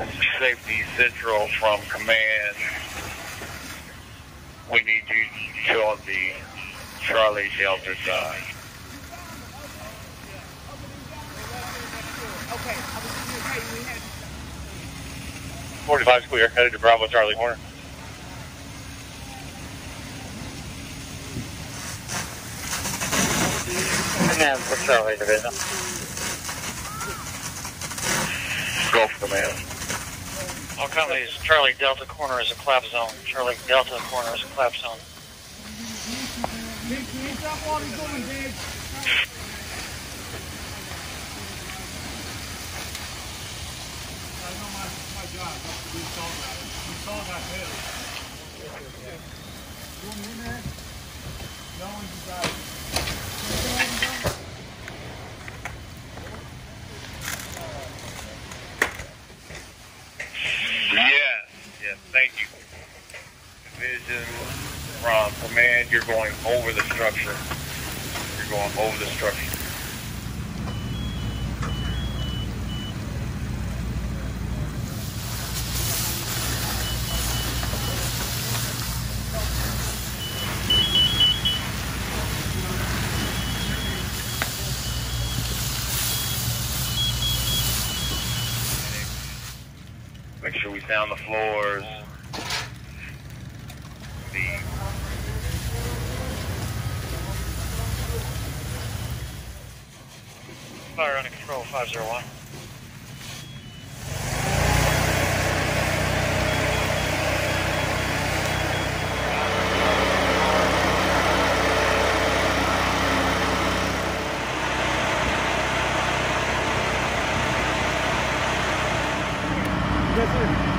Safety Central from command. We need you to on the Charlie shelter side. Okay, I was okay. We had 45 clear, headed to Bravo Charlie corner. Command for Charlie Division. Gulf Command. Companies, Charlie Delta corner is a clap zone. Charlie Delta corner is a clap zone. Big, can Division from command, you're going over the structure. You're going over the structure. Make sure we sound the floors. The Fire under control 501. Yes, sir.